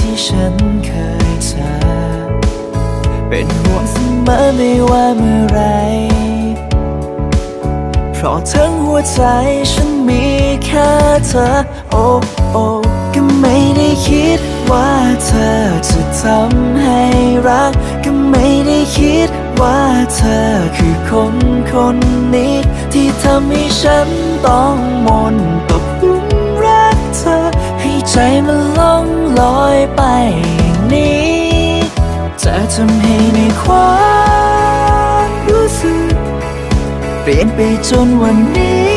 ที่ฉันเคยเจอเป็นห่วงเสมอไม่ว่าเมื่อไร เพราะทั้งหัวใจฉันมีแค่เธอ โอ้โอ้ก็ไม่ได้คิดว่าเธอจะทำให้รัก ก็ไม่ได้คิดว่าเธอคือคนคนนี้ ที่ทำให้ฉันต้องมน ใจมันล่องลอยไปอย่างนี้จะทำให้ในความรู้สึก เปลี่ยนไปจนวันนี้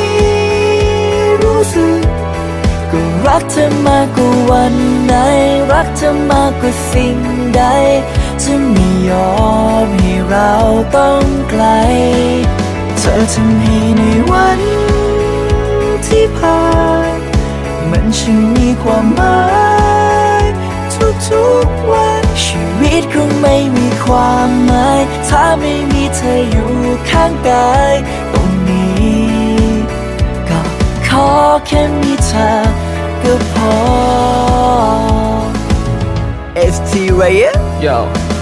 รู้สึกก็รักเธอมากกว่าวันไหน รักเธอมากกว่าสิ่งใดจะไม่ยอมให้เราต้องไกล เธอทำให้ในวันที่ผ่าน มันช่างมีความหมายทุกๆวันชีวิตคงไม่มีความหมาย ถ้าไม่มีเธออยู่ข้างกายตรงนี้ ก็ขอแค่มีเธอก็พอ ST Ray โย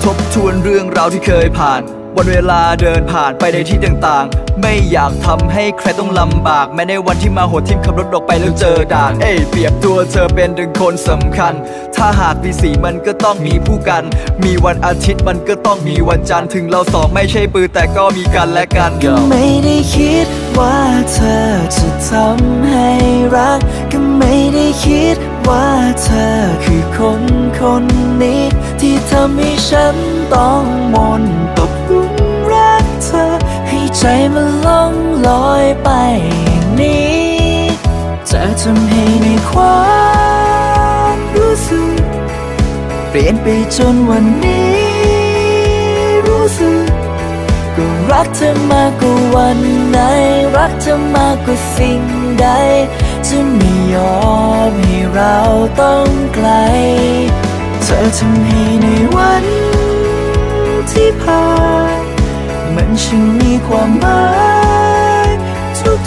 ทบทวนเรื่องราวที่เคยผ่าน วันเวลาเดินผ่านไปในที่ต่างๆ ไม่อยากทำให้ใครต้องลำบาก แม้ในวันที่มาโหดทิมขับรถออกไปแล้วเจอด่าน เอ้ยเปรียบตัวเธอเป็นดึงคนสำคัญ ถ้าหากมีสีมันก็ต้องมีผู้กัน มีวันอาทิตย์มันก็ต้องมีวันจันทร์ถึงเราสองไม่ใช่ปืนแต่ก็มีกันและกันก็ไม่ได้คิดว่าเธอจะทำให้รัก ก็ไม่ได้คิด ว่าเธอคือคนคนนี้ ที่ทำให้ฉันต้องมนตกลุมรักเธอ ให้ใจมันล่องลอยไปอย่างนี้จะทำให้ในความรู้สึก เปลี่ยนไปจนวันนี้ รู้สึกก็รักเธอมากกว่าวันไหน รักเธอมากกว่าสิ่งใด จะไม่ยอม เราต้องไกล เธอทำให้ในวันที่ผ่านมันช่างมีความหมาย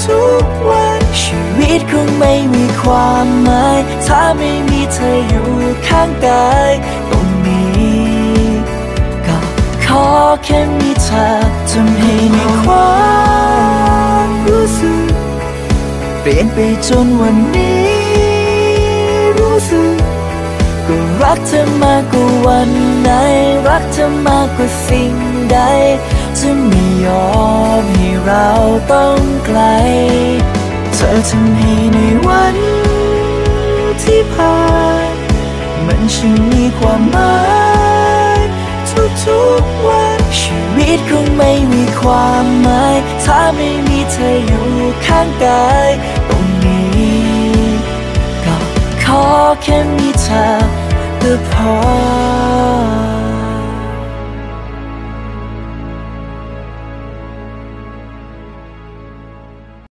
ทุกๆวันชีวิตคงไม่มีความหมาย ถ้าไม่มีเธออยู่ข้างกายตรงนี้ก็ขอแค่มีเธอทำให้ในความรู้สึก เปลี่ยนไปจนวันนี้ สึกก็รักเธอมากกว่าวันไหน รักเธอมากกว่าสิ่งใด จะไม่ยอมให้เราต้องไกล เธอทำให้ในวันที่ผ่าน มันช่างมีความหมายทุกๆวัน ชีวิตคงไม่มีความหมาย ถ้าไม่มีเธออยู่ข้างกายตรงนี้ก็ พอแค่มีเธอก็พอ